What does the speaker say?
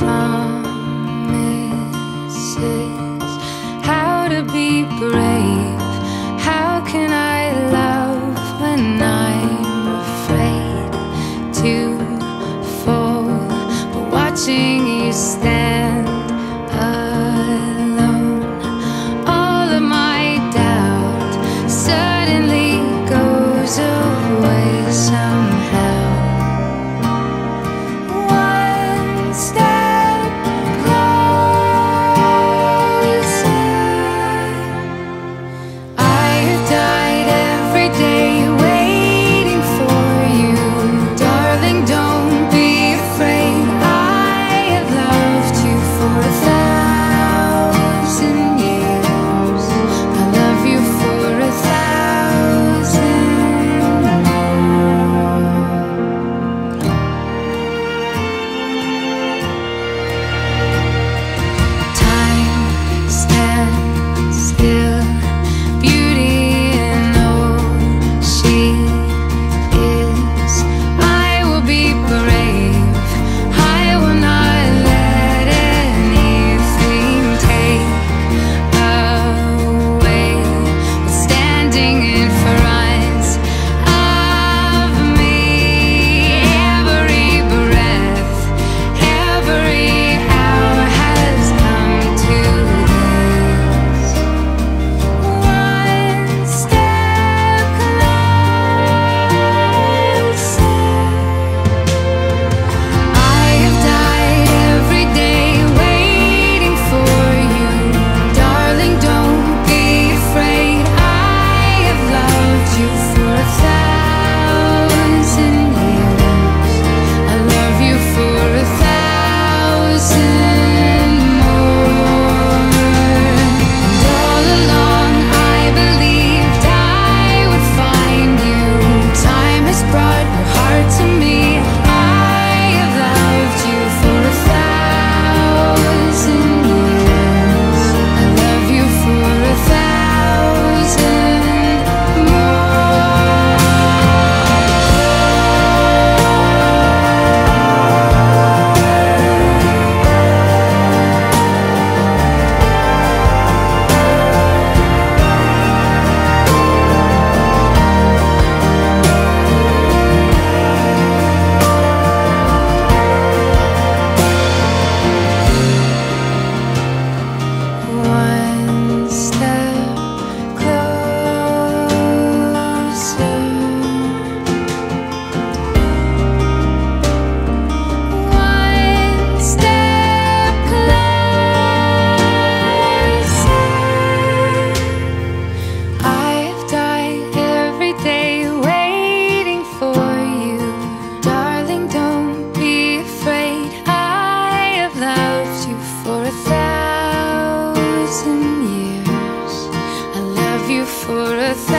time for a